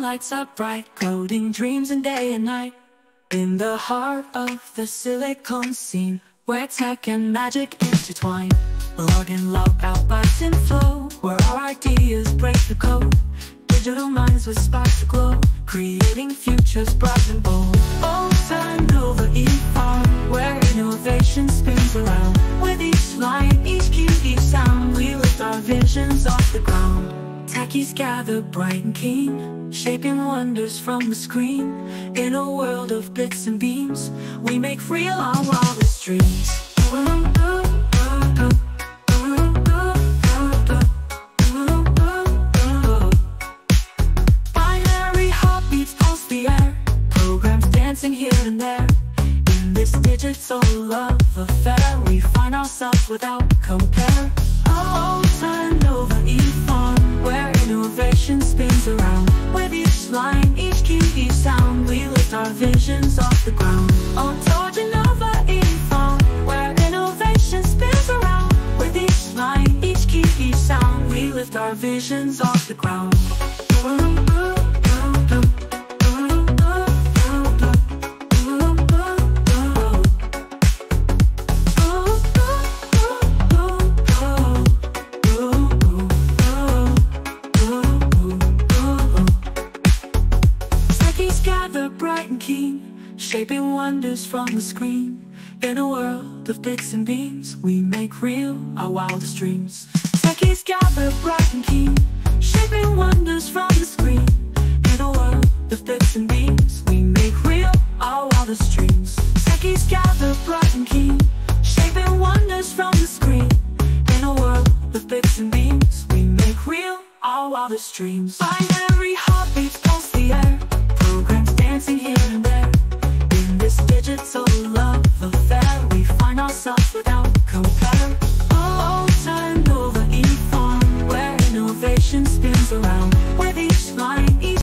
lights up bright, coding dreams in day and night. In the heart of the silicon scene, where tech and magic intertwine. Logging love out bites and flow, where our ideas break the code. Digital minds with sparks to glow, creating futures bright and bold. Ultra Nova E-Farm, where innovation spins around. With each line, each cue, each sound, we lift our visions off the ground. Techies gather bright and keen, shaping wonders from the screen. In a world of bits and beams, we make real our wildest dreams. Binary heartbeats pulse the air, programs dancing here and there. In this digital love affair, we find ourselves without compare. Oh, E-Farm, innovation spins around. With each line, each key, each sound, we lift our visions off the ground. Oh, Tajnova E-Farm, where innovation spins around. With each line, each key, each sound, we lift our visions off the ground. Shaping wonders from the screen. In a world of bits and beams, we make real our wildest dreams. Techies gather bright and keen, shaping wonders from the screen. In a world of bits and beams, we make real our wildest dreams. Techies gather bright and keen, shaping wonders from the screen. In a world of bits and beams, we make real our wildest dreams. Binary soft without